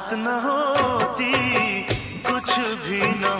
बात न होती कुछ भी ना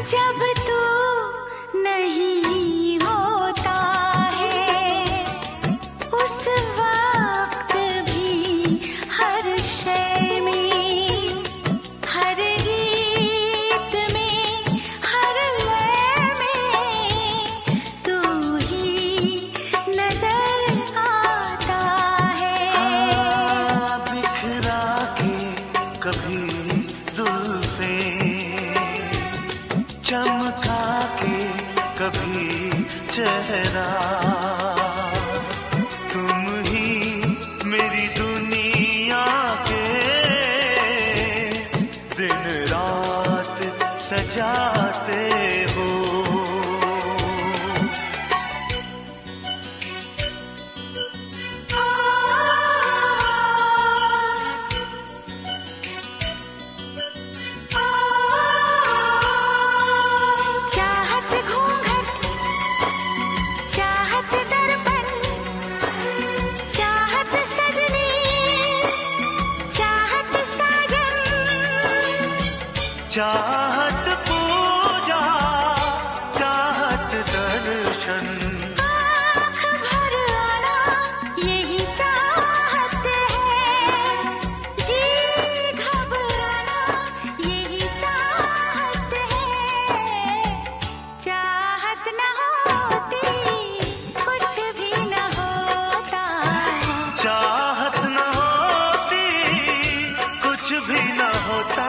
जब तू चाहत पूजा चाहत दर्शन। भर आना यही चाहत है। जी घबराना यही चाहत है। चाहत न होती कुछ भी न होता। चाहत न होती कुछ भी न होता।